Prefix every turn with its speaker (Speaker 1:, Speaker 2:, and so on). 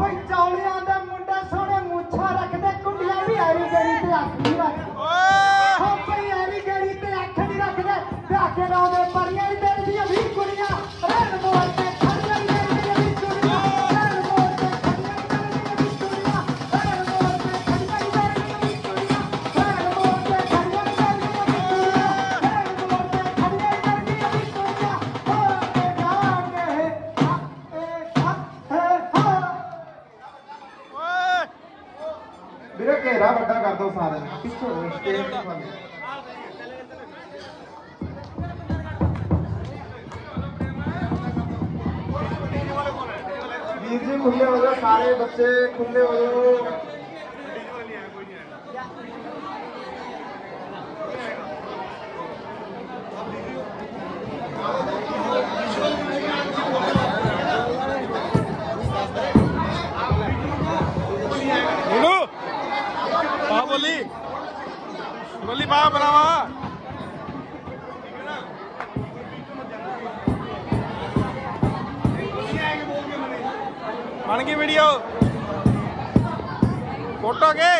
Speaker 1: ਬਈ ਚੌਲਿਆਂ ਦੇ ਮੁੰਡੇ ਸੋਹਣੇ ਮੁੱਛਾਂ ਰੱਖਦੇ ਕੁੰਡੀਆਂ ਵੀ ਐਰੀ ਗੜੀ ਤੇ ਅੱਖ ਨਹੀਂ ਰੱਖਦੇ।
Speaker 2: ਓਏ।
Speaker 1: ਹੋ ਬਈ ਐਰੀ ਗੜੀ ਤੇ ਅੱਖ ਨਹੀਂ ਰੱਖਦੇ ਵਿਆਹ ਕੇ ਲਾਉਂਦੇ ਪਰੀਆਂ ਹੀ ਦੇਖਦੀਆਂ ਵੀ ਕੁੜੀਆਂ।
Speaker 3: ਵੀਰੇ ਘੇਰਾ ਵੱਡਾ ਕਰ ਦੋ ਸਾਰਿਆਂ ਨੂੰ। ਪਿੱਛੋਂ ਸਟੇਜ ਤੇ ਬੰਦ ਵੀਰ ਜੀ ਖੁੱਲੇ ਹੋ ਜਾਓ ਸਾਰੇ ਬੱਚੇ ਖੁੱਲੇ ਹੋ ਜਾਓ
Speaker 2: ਬੋਲੀ। ਬੋਲੀ ਪਾ ਬਰਾਵਾ ਬਣ ਗਈ ਵੀਡੀਓ ਫੋਟੋ ਕੇ